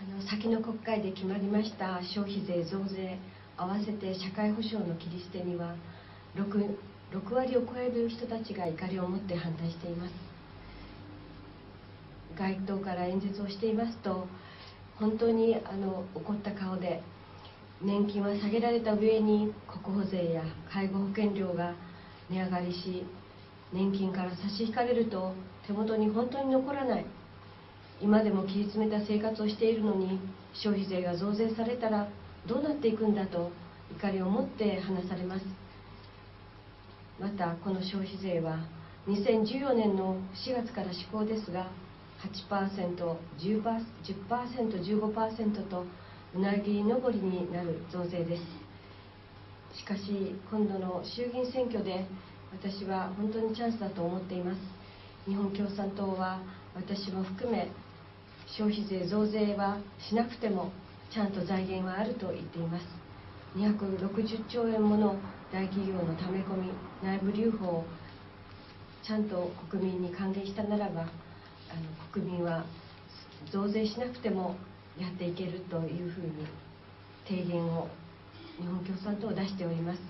あの先の国会で決まりました消費税増税合わせて社会保障の切り捨てには 6, 6割を超える人たちが怒りを持って反対しています。街頭から演説をしていますと本当にあの怒った顔で年金は下げられた上に国保税や介護保険料が値上がりし年金から差し引かれると手元に本当に残らない。今でも切り詰めた生活をしているのに消費税が増税されたらどうなっていくんだと怒りを持って話されます。またこの消費税は2014年の4月から施行ですが 8%10%15% 10%とうなぎ登りになる増税です。しかし今度の衆議院選挙で私は本当にチャンスだと思っています。日本共産党は私も含め消費税増税はしなくてもちゃんと財源はあると言っています。260兆円もの大企業のため込み内部留保をちゃんと国民に還元したならばあの国民は増税しなくてもやっていけるというふうに提言を日本共産党を出しております。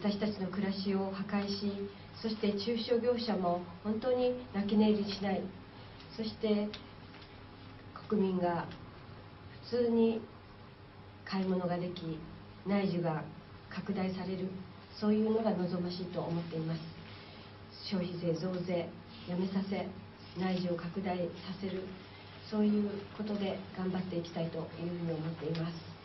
私たちの暮らしを破壊しそして中小業者も本当に泣き寝入りしない。そして国民が普通に買い物ができ内需が拡大されるそういうのが望ましいと思っています。消費税増税やめさせ内需を拡大させるそういうことで頑張っていきたいというふうに思っています。